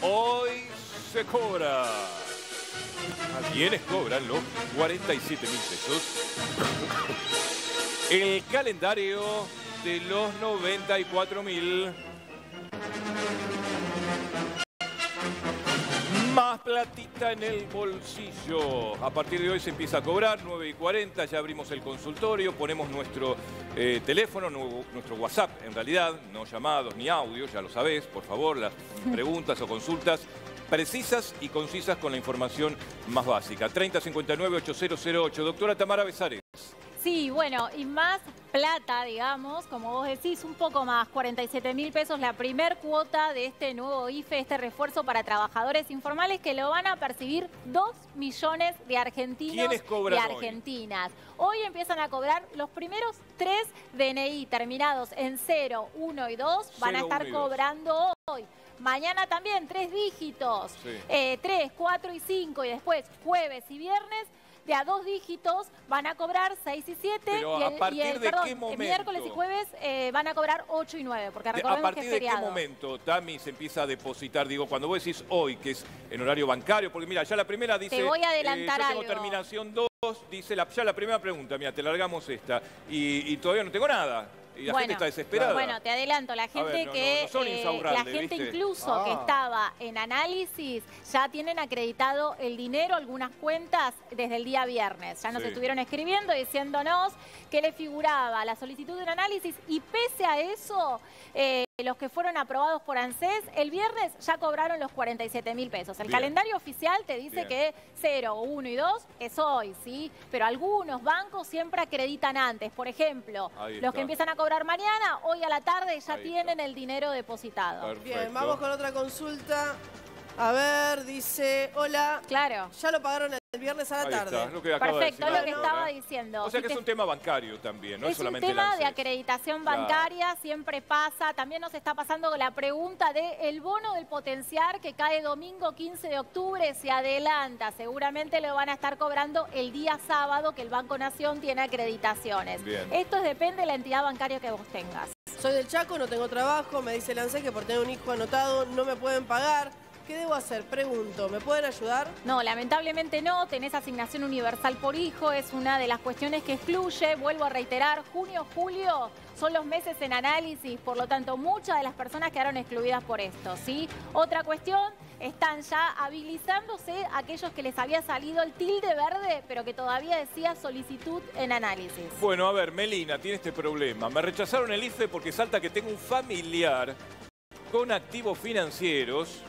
Hoy se cobra. ¿A quiénes cobran los 47 mil pesos? El calendario de los 94 mil. Platita en el bolsillo. A partir de hoy se empieza a cobrar, 9 y 40, ya abrimos el consultorio, ponemos nuestro eh, teléfono, nu- nuestro WhatsApp en realidad, no llamados ni audios, ya lo sabés, por favor, las preguntas o consultas precisas y concisas con la información más básica. 3059-8008. Doctora Tamara Besares. Sí, bueno, y más plata, digamos, como vos decís, un poco más, 47 mil pesos, la primer cuota de este nuevo IFE, este refuerzo para trabajadores informales que lo van a percibir 2 millones de argentinos ¿Quiénes cobran y argentinas. Hoy empiezan a cobrar los primeros tres DNI terminados en 0, 1 y 2, van a 0, estar 1 y 2. cobrando hoy. Mañana también, tres dígitos, Sí. eh, 3, 4 y 5, y después jueves y viernes, de a dos dígitos van a cobrar 6 y 7 Pero, y ¿a el, y partir el- de perdón, qué momento? miércoles y jueves eh, van a cobrar 8 y 9, porque ¿A que partir es de qué momento, Tami, se empieza a depositar? Digo, cuando vos decís hoy, que es en horario bancario, porque mira, ya la primera dice... Te voy a adelantar eh, yo tengo algo. terminación 2, dice la, ya la primera pregunta, mira, te largamos esta, y, y todavía no tengo nada. Y la gente está desesperada. Bueno, te adelanto, la gente ver, no, que no, no son eh, la gente ¿viste? incluso que Ah. estaba en análisis ya tienen acreditado el dinero, algunas cuentas desde el día viernes. Ya nos Sí. estuvieron escribiendo diciéndonos que le figuraba la solicitud de un análisis y pese a eso, eh, los que fueron aprobados por ANSES, el viernes ya cobraron los 47 mil pesos. El Bien. calendario oficial te Bien. dice que 0, 1 y 2 es hoy, ¿sí? Pero algunos bancos siempre acreditan antes. Por ejemplo, los que empiezan a cobrar mañana, hoy a la tarde ya Ahí tienen está. el dinero depositado. Perfecto. Bien, vamos con otra consulta. A ver, dice, hola, Claro. ya lo pagaron el viernes a la tarde. está, lo que acaba de Perfecto, decir es lo que estaba diciendo. O sea que es un tema bancario también, no es, es un tema el de acreditación Claro. bancaria, siempre pasa. También nos está pasando con la pregunta de el bono del potenciar que cae domingo 15 de octubre, se adelanta. Seguramente lo van a estar cobrando el día sábado que el Banco Nación tiene acreditaciones. Bien. Esto es depende de la entidad bancaria que vos tengas. Soy del Chaco, no tengo trabajo, me dice el ANSES que por tener un hijo anotado no me pueden pagar. ¿Qué debo hacer? Pregunto, ¿me pueden ayudar? No, lamentablemente no. Tenés asignación universal por hijo, es una de las cuestiones que excluye. Vuelvo a reiterar, junio, julio son los meses en análisis, por lo tanto muchas de las personas quedaron excluidas por esto, ¿sí? Otra cuestión, están ya habilitándose aquellos que les había salido el tilde verde, pero que todavía decía solicitud en análisis. Bueno, a ver, Melina tiene este problema. Me rechazaron el IFE porque salta que tengo un familiar con activos financieros.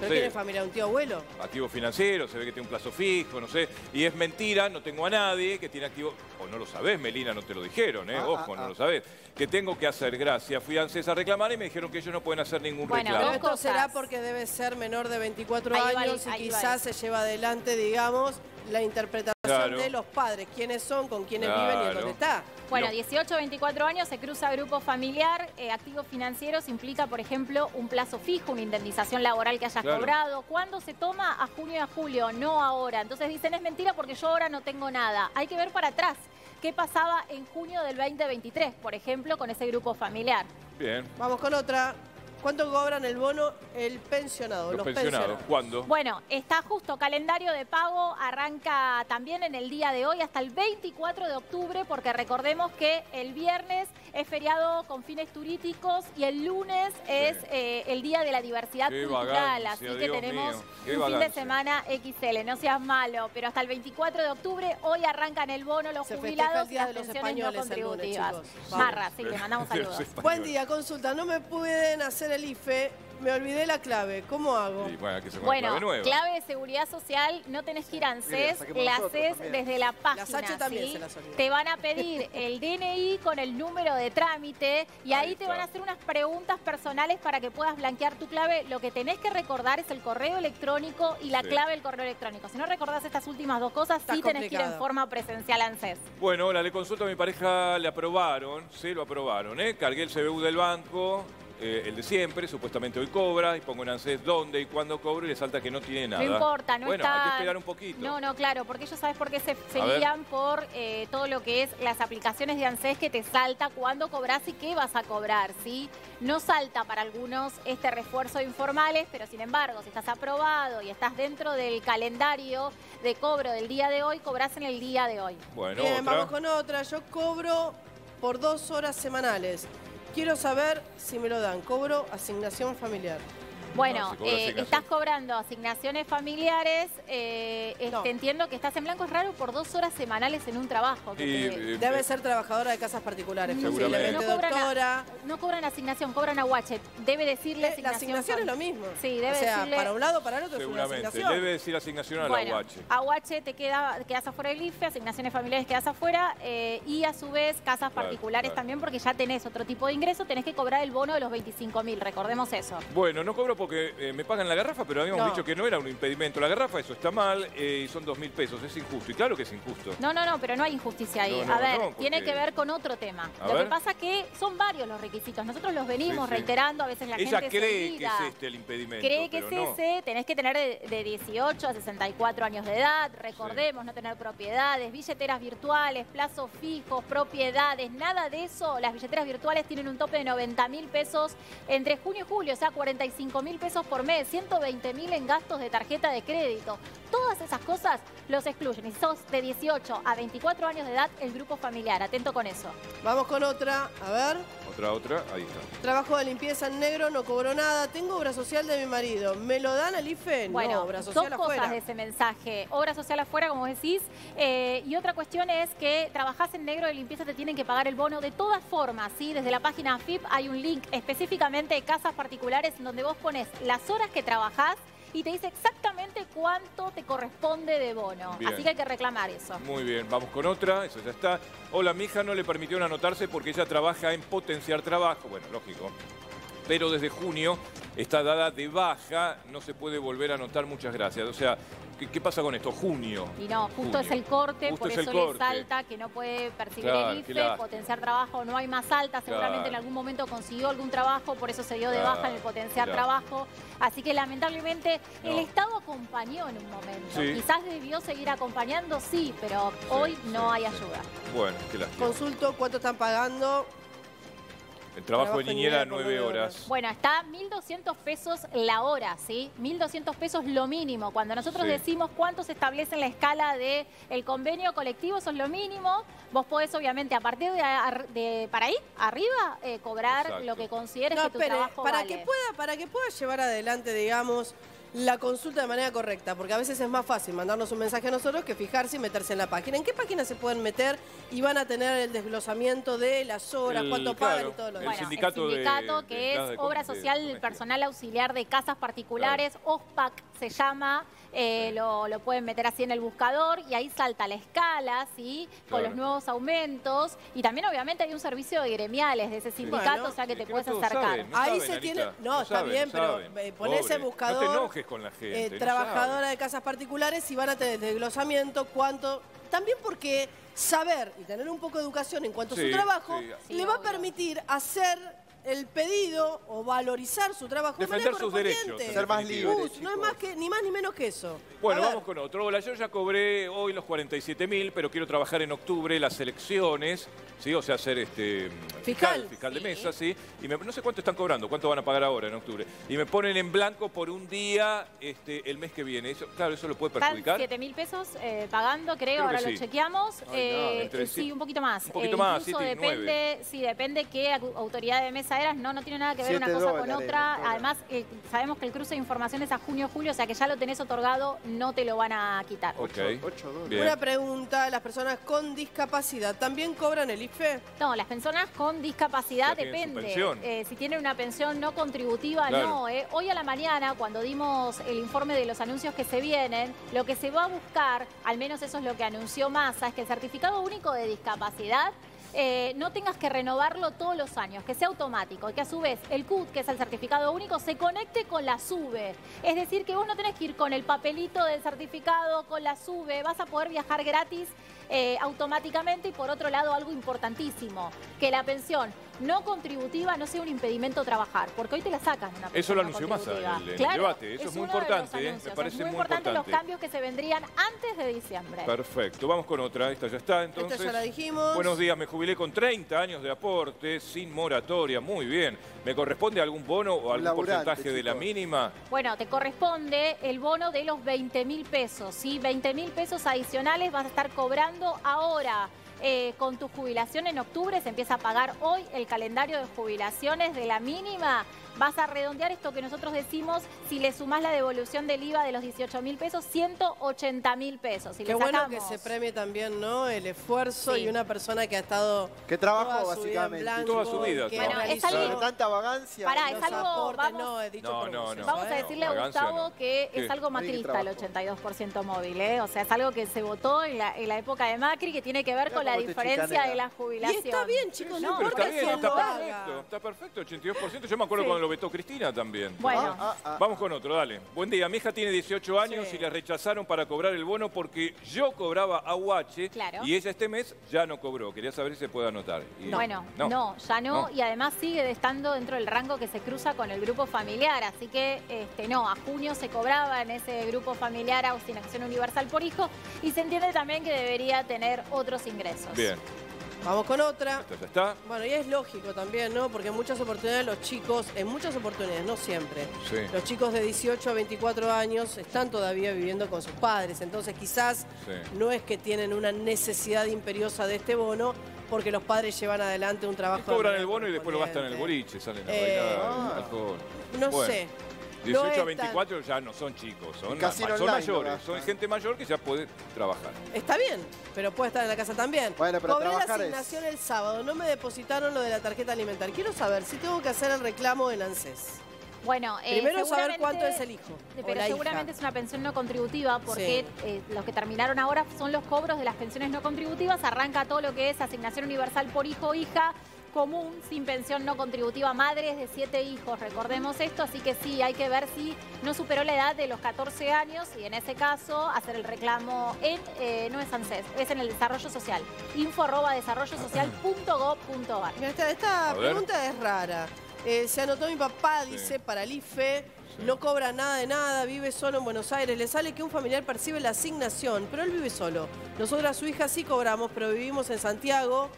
¿Pero Sí, tiene familia? ¿Un tío abuelo? activos financieros, se ve que tiene un plazo fijo, no sé. Y es mentira, no tengo a nadie que tiene activo. O no lo sabés, Melina, no te lo dijeron, ¿eh? Ah, Ojo, ah, no ah. lo sabés. Que tengo que hacer, gracias. Fui a ANSES a reclamar y me dijeron que ellos no pueden hacer ningún Bueno, Pero reclamo. esto cosas. será porque debe ser menor de 24 Ahí va el- años y quizás se lleva adelante, digamos, la interpretación Claro. de los padres. ¿Quiénes son, con quiénes viven y en dónde está? Bueno, No. 18 24 años se cruza grupo familiar, eh, activos financieros implica, por ejemplo, un plazo fijo, una indemnización laboral que hayas Claro. cobrado. ¿Cuándo se toma? A junio y a julio, no ahora. Entonces dicen, es mentira porque yo ahora no tengo nada. Hay que ver para atrás. ¿Qué pasaba en junio del 2023, por ejemplo, con ese grupo familiar? Bien. Vamos con otra. ¿Cuánto cobran el bono el pensionado? Los, pensionados, ¿cuándo? Bueno, está justo, calendario de pago arranca también en el día de hoy hasta el 24 de octubre, porque recordemos que el viernes es feriado con fines turísticos y el lunes es eh, el día de la diversidad Qué cultural, vagancia, así que Dios tenemos un fin de semana XL, no seas malo, pero hasta el 24 de octubre hoy arrancan el bono los Se jubilados el y las pensiones no lunes, contributivas. Vamos. Marra, sí, le mandamos saludos. Buen día, consulta. No me pueden hacer el IFE. Me olvidé la clave. ¿Cómo hago? Y bueno, que una Bueno, clave nueva. clave de seguridad social, no tenés que ir a ANSES, la haces desde la página. Sacho también ¿sí? se las. Te van a pedir el DNI con el número de trámite y ahí, Ahí te van a hacer unas preguntas personales para que puedas blanquear tu clave. Lo que tenés que recordar es el correo electrónico y la Sí. clave del correo electrónico. Si no recordás estas últimas dos cosas, Está sí tenés que ir en forma presencial a ANSES. Bueno, hola, le consulto a mi pareja, le aprobaron, sí, lo aprobaron, ¿eh? Cargué el CBU del banco, eh, el de siempre, supuestamente hoy cobra, y pongo en ANSES dónde y cuándo cobro y le salta que no tiene nada. No importa, no bueno, está... hay que esperar un poquito. No, no, claro, porque ellos sabes por qué se, se guían por eh, todo lo que es las aplicaciones de ANSES que te salta cuándo cobras y qué vas a cobrar, ¿sí? No salta para algunos este refuerzo de informales, pero sin embargo, si estás aprobado y estás dentro del calendario de cobro del día de hoy, cobras en el día de hoy. Bueno, Bien, otra. vamos con otra. Yo cobro por dos horas semanales. Quiero saber si me lo dan. Cobro asignación familiar. Bueno, No, eh, asignación. estás cobrando asignaciones familiares, eh, este, No. entiendo que estás en blanco, es raro por dos horas semanales en un trabajo. que Y, te- eh, Debe ser trabajadora de casas particulares, Seguramente. posiblemente No cobran a- doctora. No cobran asignación, cobran aguache. Debe decirle Eh, La asignación es lo mismo. Sí, debe O sea, decirle- para un lado para el otro es una seguramente. asignación. Debe decir asignación a la Bueno, UH. aguache te queda, quedas afuera del IFE, asignaciones familiares quedas afuera eh, y a su vez casas Claro, particulares claro. también porque ya tenés otro tipo de ingreso, tenés que cobrar el bono de los 25 mil, recordemos eso. Bueno, no cobro porque eh, me pagan la garrafa, pero habíamos No. dicho que no era un impedimento. La garrafa, eso está mal eh, y son dos mil pesos. Es injusto. Y claro que es injusto. No, no, no, pero no hay injusticia ahí. No, no, a ver, porque- tiene que ver con otro tema. A Lo ver. que pasa que son varios los requisitos. Nosotros los venimos Sí, sí. reiterando, a veces la Ella gente se cree que olvida. es este el impedimento. Cree que es ese, tenés que tener de, de 18 a 64 años de edad, recordemos, no tener propiedades, billeteras virtuales, plazos fijos, propiedades, nada de eso. Las billeteras virtuales tienen un tope de 90 mil pesos entre junio y julio, o sea, 45 mil pesos por mes, 120 mil en gastos de tarjeta de crédito. Todas esas cosas los excluyen. Y sos de 18 a 24 años de edad, el grupo familiar. Atento con eso. Vamos con otra. A ver. Otra, otra. Ahí está. Trabajo de limpieza en negro, no cobro nada. Tengo obra social de mi marido. ¿Me lo dan al IFE? Bueno, no, obra dos social cosas afuera. de ese mensaje. Obra social afuera, como decís. eh, y otra cuestión es que trabajás en negro de limpieza, te tienen que pagar el bono de todas formas. ¿sí? Desde la página FIP hay un link específicamente de casas particulares en donde vos pones las horas que trabajás y te dice exactamente cuánto te corresponde de bono. Bien. Así que hay que reclamar eso. Muy bien, vamos con otra, eso ya está. Hola, mi hija no le permitieron anotarse porque ella trabaja en potenciar trabajo. Bueno, lógico. Pero desde junio está dada de baja, no se puede volver a anotar, muchas gracias. O sea, ¿qué, qué pasa con esto? Junio. Y no, justo Junio. es el corte, Justo por es eso corte. salta que no puede percibir Claro, el IFE, potenciar trabajo no hay más alta, seguramente Claro. en algún momento consiguió algún trabajo, por eso se dio de Claro, baja en el potenciar claro. trabajo. Así que lamentablemente el. Estado acompañó en un momento. Sí. Quizás debió seguir acompañando, sí, pero hoy no sí, hay sí. ayuda. Bueno, qué lástima. Consulto cuánto están pagando. El trabajo, Trabajo de niñera, nueve horas. horas. Bueno, está 1.200 pesos la hora, ¿sí? 1.200 pesos lo mínimo. Cuando nosotros Sí. decimos cuánto se establece en la escala del el convenio colectivo, eso es lo mínimo. Vos podés, obviamente, a partir de, ar- de- para ahí, arriba, eh, cobrar Exacto. lo que consideres No, que tu espere, trabajo para vale. que pueda, para que pueda llevar adelante, digamos, la consulta de manera correcta, porque a veces es más fácil mandarnos un mensaje a nosotros que fijarse y meterse en la página. ¿En qué página se pueden meter y van a tener el desglosamiento de las horas, El- cuánto claro, pagan y todo lo el demás? Bueno, sindicato el sindicato de que de es Obra de Social del. Personal Auxiliar de Casas Particulares, OSPAC se llama, eh, lo, lo pueden meter así en el buscador y ahí salta la escala, ¿sí? Con los nuevos aumentos y también obviamente hay un servicio de gremiales de ese sindicato, Bueno, o sea que te puedes no acercar. saben, no Ahí saben, se tiene- Anita, no, está saben, bien, no pero, eh, ponés Pobre, el buscador, No te enojes con la gente. Eh, no trabajadora saben. de casas particulares y van a tener desglosamiento cuánto. También porque saber y tener un poco de educación en cuanto a su trabajo sí. Sí, le va a permitir hacer el pedido o valorizar su trabajo de Defender sus derechos. Ser más libre. No es más que ni más ni menos que eso. Bueno, vamos con otro. Hola, yo ya cobré hoy los 47 mil, pero quiero trabajar en octubre las elecciones, ¿sí? O sea, ser este Fiscal. fiscal de Sí. mesa, ¿sí? Y me- no sé cuánto están cobrando, cuánto van a pagar ahora en octubre. Y me ponen en blanco por un día este, el mes que viene. Eso, claro, eso lo puede Están perjudicar. 7 mil pesos eh, pagando, creo, Creo que ahora sí. lo chequeamos. Ay, no, Eh, entre sí, un poquito más. un poquito Eh, más, incluso siete y depende, sí, depende qué au- autoridad de mesa No, no tiene nada que ver una cosa con otra. Además, eh, sabemos que el cruce de información es a junio-julio, o sea que ya lo tenés otorgado, no te lo van a quitar. Ok. Dólares. Una pregunta, las personas con discapacidad, ¿también cobran el IFE? No, las personas con discapacidad Ya depende. pensión. Eh, si tienen una pensión no contributiva, Claro. no. eh. Hoy a la mañana, cuando dimos el informe de los anuncios que se vienen, lo que se va a buscar, al menos eso es lo que anunció Massa, es que el certificado único de discapacidad eh, no tengas que renovarlo todos los años, que sea automático que a su vez el CUT, que es el certificado único, se conecte con la SUBE. Es decir, que vos no tenés que ir con el papelito del certificado, con la SUBE, vas a poder viajar gratis eh, automáticamente y por otro lado algo importantísimo, que la pensión no contributiva no sea un impedimento trabajar, porque hoy te la sacan una Eso lo anunció Massa en el- Claro, debate. Eso es muy uno de los importante, ¿eh? Me anuncios. parece es muy, muy importante los cambios que se vendrían antes de diciembre. Perfecto, vamos con otra. Esta ya está, entonces. Esta ya la dijimos. Buenos días, me jubilé con 30 años de aporte, sin moratoria. Muy bien. ¿Me corresponde algún bono o algún laburante, porcentaje de la mínima? Bueno, te corresponde el bono de los 20 mil pesos, ¿sí? 20 mil pesos adicionales vas a estar cobrando ahora. Eh, con tu jubilación en octubre se empieza a pagar hoy el calendario de jubilaciones de la mínima. Vas a redondear esto que nosotros decimos, si le sumás la devolución del IVA de los 18 mil pesos, 180 mil pesos. Si Qué bueno que se premie también, ¿no? El esfuerzo Sí. y una persona que ha estado Que trabajó, básicamente. blanco, Toda su vida que trabajó. Bueno, es algo- Sobre tanta vagancia. Pará, es algo- aportes, vamos- no, he dicho No, no. Vamos a decirle a Gustavo no. que es algo macrista el trabajó. 82% móvil, ¿eh? O sea, es algo que se votó en la, en la época de Macri que tiene que ver con la diferencia de la Y jubilación. está bien, chicos, no, está bien, está perfecto. Está perfecto, 82%. Yo me acuerdo Sí. cuando lo vetó Cristina también. Bueno, Ah, ah, ah. Vamos con otro, dale. Buen día, mi hija tiene 18 años Sí. y le rechazaron para cobrar el bono porque yo cobraba aguache Claro. y ella este mes ya no cobró. Quería saber si se puede anotar. Y- Bueno, no. ya no, No. y además sigue estando dentro del rango que se cruza con el grupo familiar, así que este, no, a junio se cobraba en ese grupo familiar asignación universal por hijo y se entiende también que debería tener otros ingresos. Bien, Vamos con otra. esta ya está. Bueno, y es lógico también, ¿no? Porque en muchas oportunidades los chicos, en muchas oportunidades, no siempre, Sí. los chicos de 18 a 24 años están todavía viviendo con sus padres. Entonces quizás Sí. no es que tienen una necesidad imperiosa de este bono porque los padres llevan adelante un Y trabajo. de cobran el bono y después lo gastan en el boliche, salen a Eh, bailar, ah. alcohol. No Bueno, sé. 18 No a es tan- 24 ya no son chicos, son, Y casino son online lo mayores, son gente mayor que ya puede trabajar. Está bien, pero puede estar en la casa también. Bueno, pero Cobré la es- asignación el sábado, no me depositaron lo de la tarjeta alimentaria. Quiero saber si tengo que hacer el reclamo en ANSES. Bueno, eh, Primero saber cuánto es el hijo. Pero hija. seguramente es una pensión no contributiva porque eh, los que terminaron ahora son los cobros de las pensiones no contributivas. Arranca todo lo que es asignación universal por hijo o hija común sin pensión no contributiva, madres de siete hijos, recordemos esto, así que sí, hay que ver si no superó la edad de los 14 años y en ese caso hacer el reclamo en, eh, no es ANSES, es en el desarrollo social, info arroba desarrollosocial.gov.ar. Esta, esta pregunta es rara. Eh, se anotó mi papá, dice, para el IFE, Sí. no cobra nada de nada, vive solo en Buenos Aires. Le sale que un familiar percibe la asignación, pero él vive solo. Nosotros a su hija sí cobramos, pero vivimos en Santiago.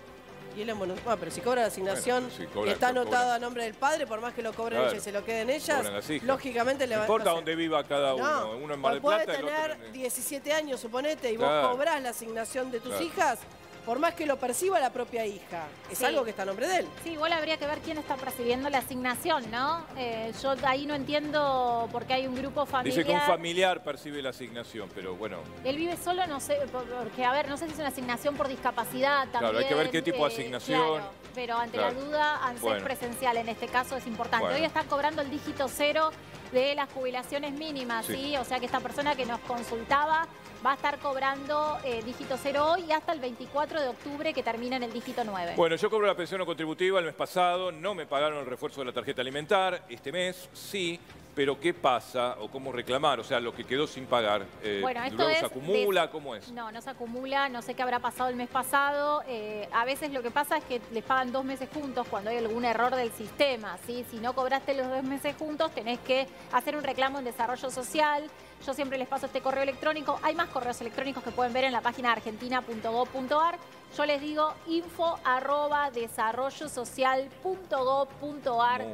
Y él en Buenos Aires. pero si cobra la asignación Bueno, sí, y cobra- está cobra. a nombre del padre, por más que lo cobren Claro. ellas y se lo queden ellas, Cobran lógicamente le No va importa no sé. dónde viva cada uno, No, uno en Mar del puede Plata, el otro tener en... 17 años, suponete, y Claro. vos cobrás la asignación de tus Claro. hijas, por más que lo perciba la propia hija. Es Sí. algo que está a nombre de él. Sí, igual habría que ver quién está percibiendo la asignación, ¿no? Eh, yo ahí no entiendo por qué hay un grupo familiar. Dice que un familiar percibe la asignación, pero bueno, Él vive solo, no sé, por- porque, a ver, no sé si es una asignación por discapacidad también. Claro, hay que ver qué tipo de asignación. claro, pero ante Claro. la duda, ANSES Bueno. presencial en este caso es importante. Bueno. Hoy están cobrando el dígito cero de las jubilaciones mínimas, Sí. ¿sí? O sea que esta persona que nos consultaba va a estar cobrando eh, dígito cero hoy y hasta el 24 de octubre que termina en el dígito 9. Bueno, yo cobro la pensión no contributiva el mes pasado, no me pagaron el refuerzo de la tarjeta alimentar, este mes sí, pero ¿qué pasa o cómo reclamar? O sea, lo que quedó sin pagar, eh, Bueno, esto luego se acumula, de- ¿cómo es? No, no se acumula, no sé qué habrá pasado el mes pasado. eh, a veces lo que pasa es que les pagan dos meses juntos cuando hay algún error del sistema. ¿sí? Si no cobraste los dos meses juntos, tenés que hacer un reclamo en desarrollo social. Yo siempre les paso este correo electrónico. Hay más correos electrónicos que pueden ver en la página argentina.gov.ar. Yo les digo info arroba desarrollosocial.gov.ar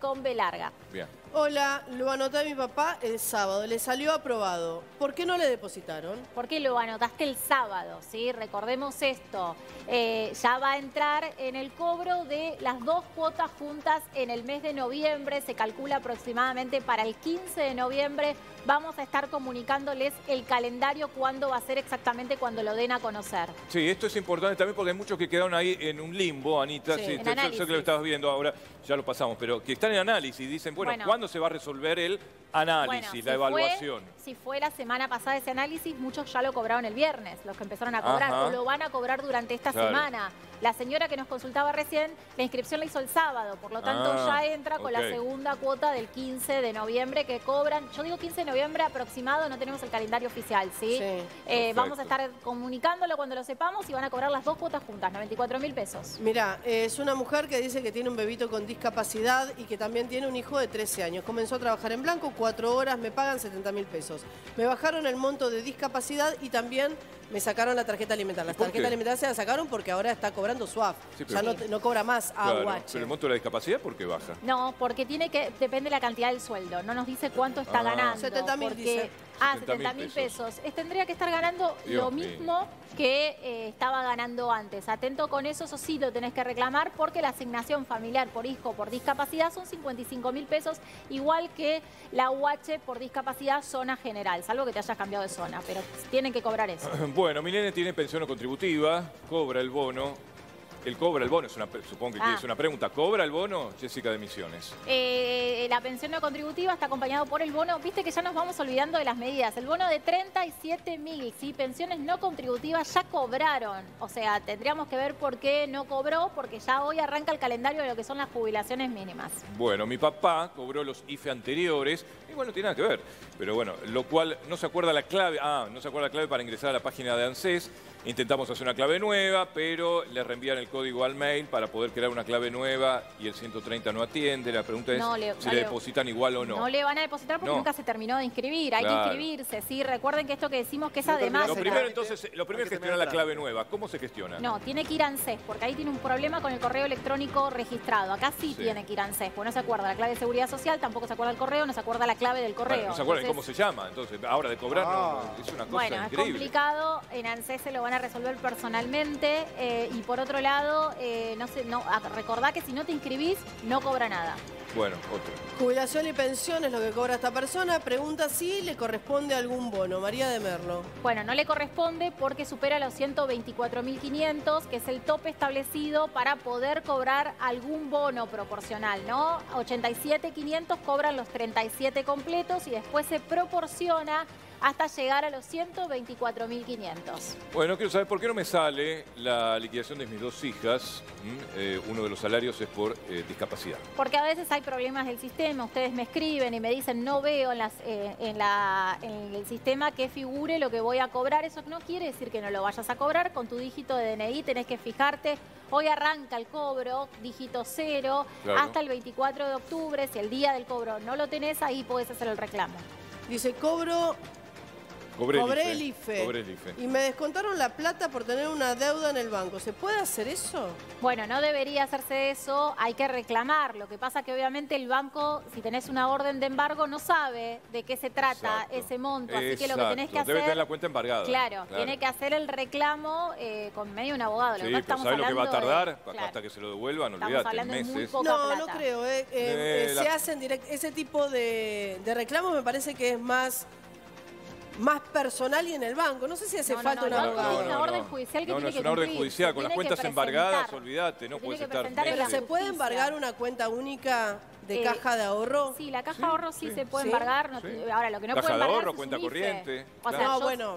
con B larga. Bien. Hola, lo anoté a mi papá el sábado, le salió aprobado. ¿Por qué no le depositaron? ¿Por qué lo anotaste el sábado? ¿sí? Recordemos esto. Eh, ya va a entrar en el cobro de las dos cuotas juntas en el mes de noviembre. Se calcula aproximadamente para el 15 de noviembre. Vamos a estar comunicándoles el calendario cuándo va a ser exactamente cuando lo den a conocer. Sí, esto es importante también porque hay muchos que quedaron ahí en un limbo, Anita. Sí, Sí, en yo- yo sé análisis. que lo estabas viendo ahora, ya lo pasamos, pero que están en análisis. Dicen, bueno, Bueno. ¿cuándo se va a resolver el análisis, Bueno, la fue- evaluación? si fue la semana pasada ese análisis, muchos ya lo cobraron el viernes, los que empezaron a cobrar, Ajá. o lo van a cobrar durante esta Claro. semana. La señora que nos consultaba recién, la inscripción la hizo el sábado, por lo tanto Ah, ya entra con la segunda cuota del 15 de noviembre que cobran. Yo digo 15 de noviembre aproximado, no tenemos el calendario oficial, ¿sí? Sí. Eh, vamos a estar comunicándolo cuando lo sepamos y van a cobrar las dos cuotas juntas, 94 mil pesos. Mira, es una mujer que dice que tiene un bebito con discapacidad y que también tiene un hijo de 13 años. Comenzó a trabajar en blanco, cuatro horas, me pagan 70 mil pesos. Me bajaron el monto de discapacidad y también me sacaron la tarjeta alimentaria. La ¿Por tarjeta alimentaria se la sacaron porque ahora está cobrando SWAF. Sí, ya no, no cobra más Claro, AUH. pero el monto de la discapacidad, ¿por qué baja? No, porque tiene que, depende de la cantidad del sueldo. No nos dice cuánto está Ah. ganando. 70.000 porque- dice. Ah, 70.000 70 mil pesos. pesos. Es- tendría que estar ganando Dios lo mío. mismo que eh, estaba ganando antes. Atento con eso, eso sí lo tenés que reclamar porque la asignación familiar por hijo por discapacidad son 55 mil pesos, igual que la UH por discapacidad zona general, salvo que te hayas cambiado de zona, pero tienen que cobrar eso. Bueno, mi nene tiene pensión contributiva, cobra el bono. Él cobra el bono, es una, pre- supongo que Ah. es una pregunta. ¿Cobra el bono, Jessica de Misiones? Eh, la pensión no contributiva está acompañado por el bono. Viste que ya nos vamos olvidando de las medidas. El bono de 37 mil, ¿sí? Pensiones no contributivas ya cobraron. O sea, tendríamos que ver por qué no cobró, porque ya hoy arranca el calendario de lo que son las jubilaciones mínimas. Bueno, mi papá cobró los IFE anteriores, igual no tiene nada que ver, pero bueno, lo cual no se acuerda la clave, ah, no se acuerda la clave para ingresar a la página de ANSES, intentamos hacer una clave nueva, pero le reenvían el código al mail para poder crear una clave nueva y el 130 no atiende, la pregunta es No le- si no le le- depositan igual o no. No. le van a depositar porque No. nunca se terminó de inscribir. Hay Claro. que inscribirse, ¿sí? Recuerden que esto que decimos que es No además... Lo primero entonces, lo primero es gestionar la clave nueva. ¿Cómo se gestiona? No, tiene que ir a ANSES, porque ahí tiene un problema con el correo electrónico registrado. Acá sí, Sí. tiene que ir a ANSES, porque no se acuerda la clave de seguridad social, tampoco se acuerda el correo, no se acuerda la clave del correo. Bueno, no se acuerdan Entonces, cómo se llama, entonces, ahora de cobrar, no, Ah. es una cosa Bueno, es complicado, en ANSES se lo van a resolver personalmente eh, y por otro lado, eh, no sé, no, recordá que si no te inscribís, no cobra nada. Bueno, otro. Jubilación y pensión es lo que cobra esta persona. Pregunta si le corresponde algún bono. María de Merlo. Bueno, no le corresponde porque supera los 124.500, que es el tope establecido para poder cobrar algún bono proporcional, ¿no? 87.500 cobran los 37 completos y después se proporciona hasta llegar a los 124.500. Bueno, quiero saber por qué no me sale la liquidación de mis dos hijas. Eh, uno de los salarios es por eh, discapacidad. Porque a veces hay problemas del sistema, ustedes me escriben y me dicen no veo en, las, eh, en, la- en el sistema que figure lo que voy a cobrar. Eso no quiere decir que no lo vayas a cobrar. Con tu dígito de DNI tenés que fijarte. Hoy arranca el cobro, dígito cero, Claro. hasta el 24 de octubre. Si el día del cobro no lo tenés, ahí podés hacer el reclamo. Dice, cobro, Cobré, cobré el IFE. Cobré el IFE. Y me descontaron la plata por tener una deuda en el banco. ¿Se puede hacer eso? Bueno, no debería hacerse eso, hay que reclamar. Lo que pasa que obviamente el banco, si tenés una orden de embargo, no sabe de qué se trata Exacto. ese monto. Así que lo que tenés que hacer... Debe tener la cuenta embargada. Claro, tiene que hacer el reclamo eh, con medio de un abogado. Lo Sí, pero ¿sabes lo que va a de- tardar? claro. Hasta que se lo devuelvan, olvídate, meses. no, plata. no creo. eh. Eh, Eh, eh, la- Se hacen direct- ese tipo de, de reclamos me parece que es más, más personal y en el banco. No sé si hace No, no, falta no, un abogado. tiene una orden judicial que no, tiene no, es que una orden cumplir, judicial. Con las cuentas embargadas, olvídate, no Se puedes estar Pero se puede embargar una cuenta única de Eh, caja de ahorro. Sí, la caja Sí, de ahorro sí, sí. se puede Sí. embargar. no- Sí. Ahora, lo que no Caja puede de embargar ahorro, es cuenta corriente, O sea, no, yo- bueno,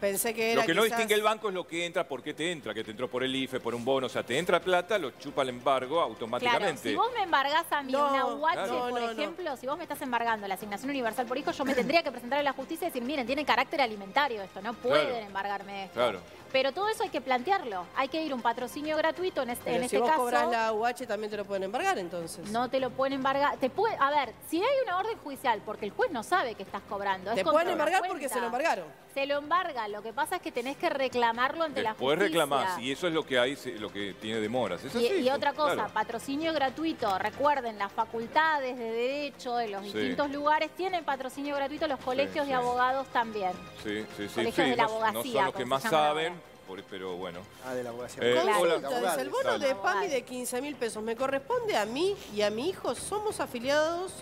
pensé que era Lo que no quizás- distingue el banco es lo que entra, por qué te entra, que te entró por el IFE, por un bono, o sea, te entra plata, lo chupa el embargo Claro, automáticamente. si vos me embargás a mí No, una UH, por No, no, no. ejemplo, si vos me estás embargando la asignación universal por hijo, yo me tendría que presentar a la justicia y decir, miren, tiene carácter alimentario esto, no pueden Claro. embargarme esto. Claro. Pero todo eso hay que plantearlo. Hay que ir a un patrocinio gratuito en este, Pero en si este vos caso. cobras la UH también te lo pueden embargar entonces. No te lo pueden embargar. Te puede, a ver, si hay una orden judicial, porque el juez no sabe que estás cobrando. te pueden embargar porque se lo embargaron. Se lo Lo que pasa es que tenés que reclamarlo ante la Después justicia. reclamás, y eso es lo que hay, lo que tiene demoras. Es Y, así, y otra cosa, claro. patrocinio gratuito. Recuerden, las facultades de derecho de los Sí. distintos lugares tienen patrocinio gratuito, los colegios sí. de abogados también. Sí, sí, sí. colegios sí, de la no, no abogacía, son los que más saben, por- pero bueno. Ah, de la abogacía. Eh. Consulta, el bono Dale. de PAMI de 15 mil pesos me corresponde a mí y a mi hijo. ¿Somos afiliados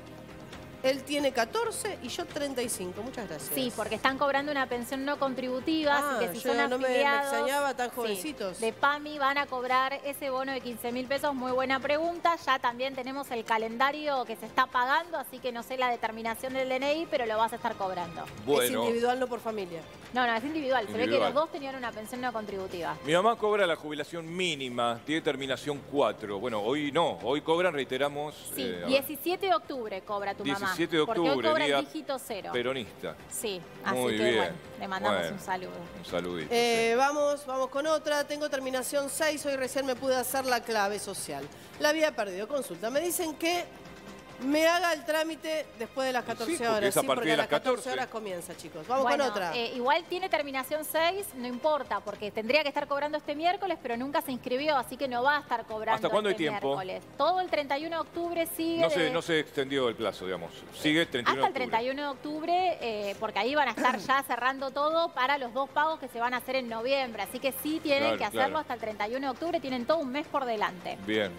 Él tiene 14 y yo 35. Muchas gracias. Sí, porque están cobrando una pensión no contributiva, Ah, así que si yo son no me- me afiliados... extrañaba tan sí, jovencitos. de PAMI van a cobrar ese bono de 15 mil pesos. Muy buena pregunta. Ya también tenemos el calendario que se está pagando, así que no sé la determinación del DNI, pero lo vas a estar cobrando. Es Bueno, individual, no por familia. No, no, es individual. Se ve que Individual. los dos tenían una pensión no contributiva. mi mamá cobra la jubilación mínima, tiene terminación 4. Bueno, hoy no, hoy cobran, reiteramos. Sí, eh, a ver, 17 de octubre cobra tu mamá. 17 de Porque hoy octubre, cobra día el dígito cero. Peronista. Sí, así Muy que bien. bueno, le mandamos Bueno. un saludo. Un saludito. Eh, vamos, vamos con otra. Tengo terminación 6. Hoy recién me pude hacer la clave social. La había perdido. Consulta. Me dicen que me haga el trámite después de las 14 porque horas. es a sí, partir porque de las las 14 14. horas comienza, chicos. Vamos Bueno, con otra. eh, igual tiene terminación 6, no importa, porque tendría que estar cobrando este miércoles, pero nunca se inscribió, así que no va a estar cobrando ¿Hasta cuándo hay este tiempo? miércoles. Todo el 31 de octubre sigue. No se, de- no se extendió el plazo, digamos. Sigue 31 Hasta de el octubre. 31 de octubre, eh, porque ahí van a estar ya cerrando todo para los dos pagos que se van a hacer en noviembre. Así que sí tienen Claro, que hacerlo claro. hasta el 31 de octubre, tienen todo un mes por delante. Bien.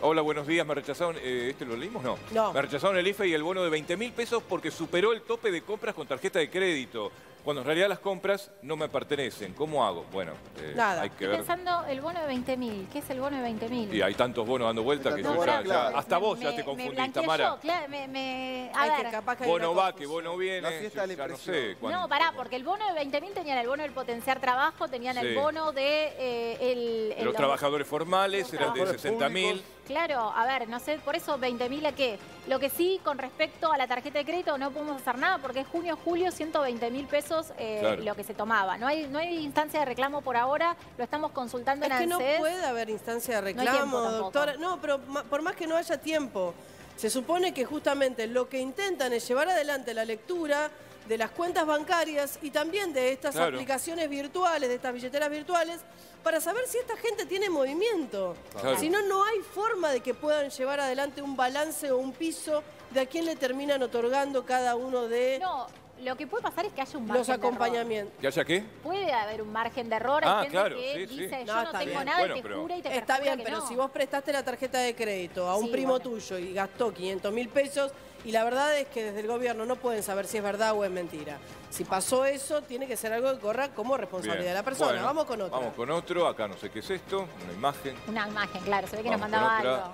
Hola, buenos días. Me rechazaron. eh, ¿Este lo leímos? No. No. Me rechazaron el IFE y el bono de 20 mil pesos porque superó el tope de compras con tarjeta de crédito. Cuando en realidad las compras no me pertenecen. ¿Cómo hago? Bueno, eh, Nada. hay que Estoy ver. pensando el bono de 20 mil. ¿Qué es el bono de 20 mil? Y hay tantos bonos dando vueltas que yo ya, ahí, ya- claro. hasta vos ya Me- te Me confundís, Tamara. yo, claro, me, me- a Hay que ver. capaz que hay Bono una va, que confusión. bono viene. La fiesta de la ya no sé. cuándo- No, pará, porque el bono de 20 mil tenían el bono del potenciar trabajo, tenían el Sí. bono de eh, el, el- Los trabajadores formales los eran de trabajadores 60 mil. públicos. Claro, a ver, no sé, por eso 20 mil a qué. Lo que sí, con respecto a la tarjeta de crédito, no podemos hacer nada porque es junio, julio, 120 mil pesos eh, Claro. lo que se tomaba. No hay, no hay instancia de reclamo por ahora, lo estamos consultando Es en que no ANSES. puede haber instancia de No reclamo, tampoco. doctora. No, pero por más que no haya tiempo, se supone que justamente lo que intentan es llevar adelante la lectura de las cuentas bancarias y también de estas Claro. aplicaciones virtuales, de estas billeteras virtuales, para saber si esta gente tiene movimiento. Claro. Si no, no hay forma de que puedan llevar adelante un balance o un piso de a quién le terminan otorgando cada uno de No, lo que puede pasar es que haya un margen los de error. acompañamientos. ¿Que haya qué? Puede haber un margen de error. Hay Ah, gente claro, que sí, sí. dice, No, yo no está tengo bien. nada Bueno, y te pero- jura y te Está bien, que pero no. si vos prestaste la tarjeta de crédito a un Sí, primo bueno. tuyo y gastó 500 mil pesos, y la verdad es que desde el gobierno no pueden saber si es verdad o es mentira. Si pasó eso, tiene que ser algo que corra como responsabilidad Bien. de la persona. Bueno, vamos con otro. Vamos con otro. Acá no sé qué es esto. Una imagen. Una imagen, claro, se ve que nos Vamos mandaba algo.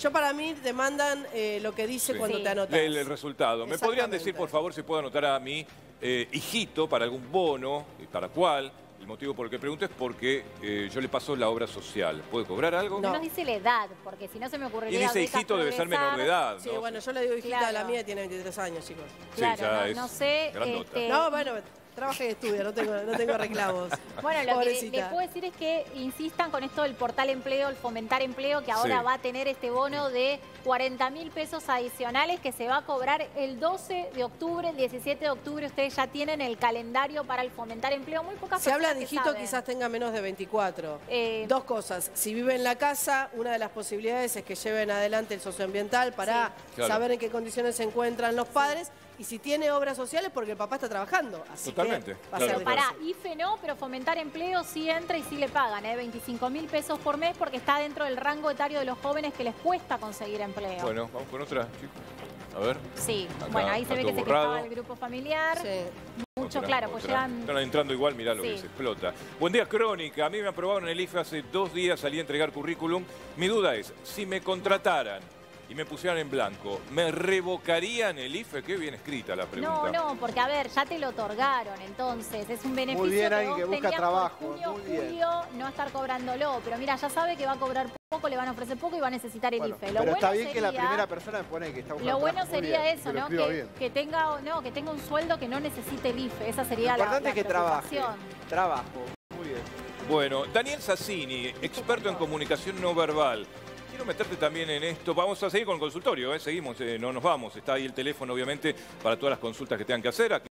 Yo para mí te mandan eh, lo que dice Sí. cuando Sí. te anotas. El, el resultado. ¿Me podrían decir, por favor, si puedo anotar a mi eh, hijito para algún bono? ¿Y para cuál? El motivo por el que pregunto es porque eh, yo le paso la obra social. ¿Puede cobrar algo? No No. nos dice la edad, porque si no se me Y ocurriría. dice becas hijito debe ser menor de progresar. edad. Sí, ¿no? bueno, yo le digo hijita a la Claro. mía, tiene 23 años, chicos. Sí, Claro, ya no, es no sé. grandota. este, No, bueno, trabaja y estudia, no tengo, no tengo reclamos. Bueno, lo que les puedo decir es que insistan con esto del portal empleo, el fomentar empleo, que ahora Sí. va a tener este bono de 40 mil pesos adicionales que se va a cobrar el 12 de octubre, el 17 de octubre. Ustedes ya tienen el calendario para el fomentar empleo. Muy pocas Si habla saben. quizás tenga menos de 24. Eh, Dos cosas. Si vive en la casa, una de las posibilidades es que lleven adelante el socioambiental para Sí. Claro. saber en qué condiciones se encuentran los padres. Y si tiene obras sociales, porque el papá está trabajando. Así Totalmente, que va a claro. ser Pero difícil. pará, IFE no, pero fomentar empleo sí entra y sí le pagan, ¿eh? 25 mil pesos por mes porque está dentro del rango etario de los jóvenes que les cuesta conseguir empleo. Bueno, vamos con otra, chicos. A ver. Sí, Acá bueno, ahí se ve que todo se quejaba borrado. el grupo familiar. Sí. Mucho, Otra, claro, pues otra. llevan... Están entrando igual, mirá lo que se explota. Buen día, Crónica. A mí me aprobaron el IFE hace dos días, salí a entregar currículum. Mi duda es, si me contrataran y me pusieran en blanco, ¿me revocarían el IFE? Qué bien escrita la pregunta. No, no, porque a ver, ya te lo otorgaron, entonces es un beneficio bien, que vos que busca tenías trabajo, por junio, muy bien. julio no estar cobrándolo, pero mira, ya sabe que va a cobrar poco, le van a ofrecer poco y va a necesitar el Bueno, IFE. Lo pero bueno está bien que la sería- primera persona me pone que está buscando Lo bueno trabajo, muy sería bien, eso, lo ¿no? Que, que tenga, no, que tenga un sueldo que no necesite el IFE. Esa Lo sería la, importante la es que trabaje. Trabajo. Muy bien. Bueno, Daniel Sassini, experto en comunicación no verbal. Quiero meterte también en esto. Vamos a seguir con el consultorio, ¿eh? seguimos, eh, no nos vamos. Está ahí el teléfono, obviamente, para todas las consultas que tengan que hacer.